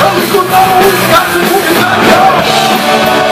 Vamos escutar o gato de um